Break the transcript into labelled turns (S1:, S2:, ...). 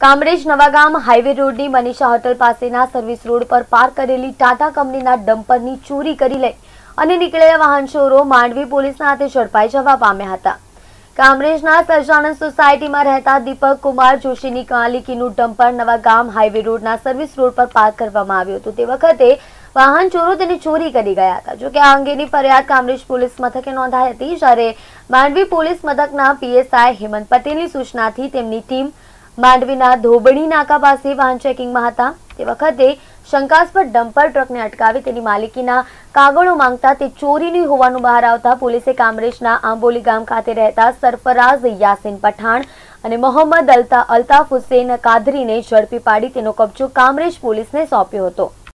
S1: Kamrej Navagam highway રોડની Manisha hotel પાસેના service road પર પાર્ક કરેલી ટાટા કંપનીના ડમ્પરની ચોરી કરી લઈ અને નીકળેલા વાહન ચોરો માંડવી પોલીસના હાથે ઝડપાઈ જવા પામ્યા હતા. કામરેજના સહજાનંદ સોસાયટીમાં રહેતા દીપક કુમાર જોશીની કાલિકીનું ડમ્પર નવાગામ હાઈવે રોડના સર્વિસ રોડ પર પાર્ક કરવામાં આવ્યું હતું. તે વખતે વાહન ચોરો તેની ચોરી કરી ગયા હતા. જોકે આ અંગેની ફરિયાદ કામરેજ પોલીસ મથકે નોંધાઈ હતી. જ્યારે માંડવી પોલીસ મથકના પીએસઆઈ હેમંત પટેલની સૂચનાથી તેમની ટીમ માંડવીના ધોબણી નાકા પાસે વાહન ચેકિંગમાં હતા. તે વખતે શંકાસ્પદ ડમ્પર ટ્રકને અટકાવી તેની માલિકીના કાગળો માંગતા તે ચોરીની હોવાનું બહાર આવતા પોલીસે કામરેજના આંબોલી ગામ ખાતે રહેતા સરફરાઝ યાસીન પઠાણ અને મોહમ્મદ અલ્તા અલ્તાફ હુસેન કાદરીને ઝડપી પાડી તેનો કબજો કામરેજ પોલીસને સોંપ્યો હતો.